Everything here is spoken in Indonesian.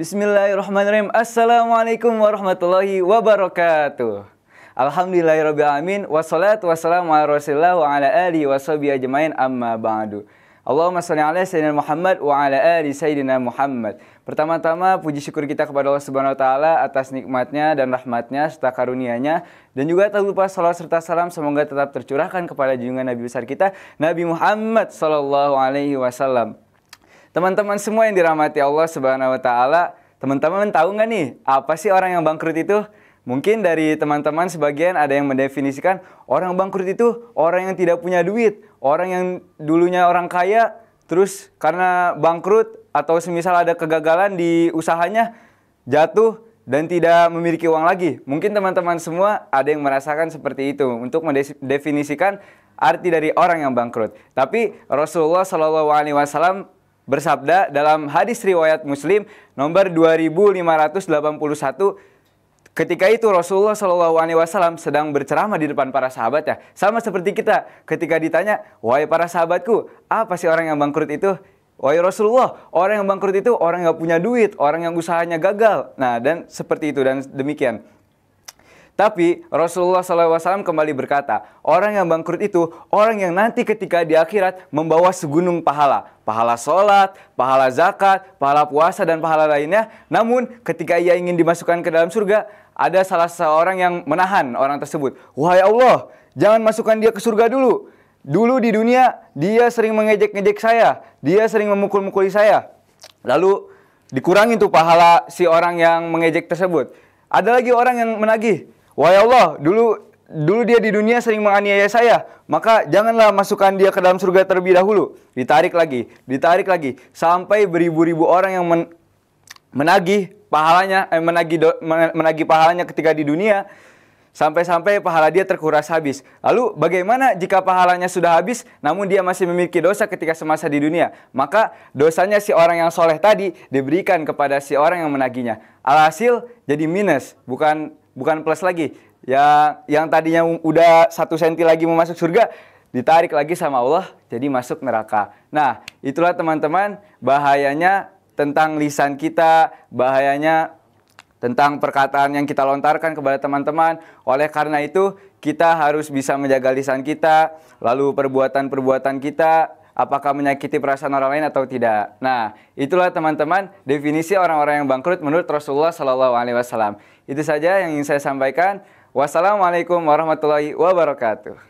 Bismillahirrahmanirrahim. Assalamualaikum warahmatullahi wabarakatuh. Alhamdulillahirrahmanirrahim. Wassalatu wassalamu ala rasulillah wa ala alihi wa sahbihi ajmain amma ba'du. Allahumma salli ala Sayyidina Muhammad wa ala ali Sayyidina Muhammad. Pertama-tama puji syukur kita kepada Allah Subhanahu wa taala atas nikmatnya dan rahmatnya serta karunia-Nya dan juga tak lupa salat serta salam semoga tetap tercurahkan kepada junjungan Nabi besar kita Nabi Muhammad sallallahu alaihi wasallam. Teman-teman semua yang dirahmati Allah Subhanahu wa taala, teman-teman tahu nggak nih apa sih orang yang bangkrut itu? Mungkin dari teman-teman sebagian ada yang mendefinisikan orang bangkrut itu orang yang tidak punya duit, orang yang dulunya orang kaya, terus karena bangkrut atau semisal ada kegagalan di usahanya, jatuh dan tidak memiliki uang lagi. Mungkin teman-teman semua ada yang merasakan seperti itu untuk mendefinisikan arti dari orang yang bangkrut. Tapi Rasulullah Shallallahu Alaihi Wasallam bersabda dalam hadis riwayat Muslim nomor 2581 Ketika itu Rasulullah Shallallahu Alaihi Wasallam sedang berceramah di depan para sahabat ya, sama seperti kita. Ketika ditanya, wahai para sahabatku, apa sih orang yang bangkrut itu? Wahai Rasulullah, orang yang bangkrut itu orang yang punya duit, orang yang usahanya gagal. Nah, dan seperti itu dan demikian. Tapi Rasulullah SAW kembali berkata, orang yang bangkrut itu orang yang nanti ketika di akhirat membawa segunung pahala. Pahala sholat, pahala zakat, pahala puasa, dan pahala lainnya. Namun ketika ia ingin dimasukkan ke dalam surga, ada salah seorang yang menahan orang tersebut. Wahai Allah, jangan masukkan dia ke surga dulu. Dulu di dunia dia sering mengejek-ngejek saya, dia sering memukul-mukuli saya. Lalu dikurangi tuh pahala si orang yang mengejek tersebut. Ada lagi orang yang menagih, Wahai Allah, dulu dulu dia di dunia sering menganiaya saya, maka janganlah masukkan dia ke dalam surga terlebih dahulu. Ditarik lagi, ditarik lagi, sampai beribu-ribu orang yang men menagih pahalanya, eh, menagih, menagih pahalanya ketika di dunia, sampai-sampai pahala dia terkuras habis. Lalu bagaimana jika pahalanya sudah habis, namun dia masih memiliki dosa ketika semasa di dunia? Maka dosanya si orang yang soleh tadi diberikan kepada si orang yang menagihnya. Alhasil jadi minus, bukan bukan plus lagi. Ya, yang tadinya udah satu senti lagi mau masuk surga, ditarik lagi sama Allah, jadi masuk neraka. Nah, itulah teman-teman bahayanya tentang lisan kita, bahayanya tentang perkataan yang kita lontarkan kepada teman-teman. Oleh karena itu, kita harus bisa menjaga lisan kita, lalu perbuatan-perbuatan kita, apakah menyakiti perasaan orang lain atau tidak. Nah, itulah teman-teman definisi orang-orang yang bangkrut menurut Rasulullah Shallallahu Alaihi Wasallam. Itu saja yang ingin saya sampaikan. Wassalamualaikum warahmatullahi wabarakatuh.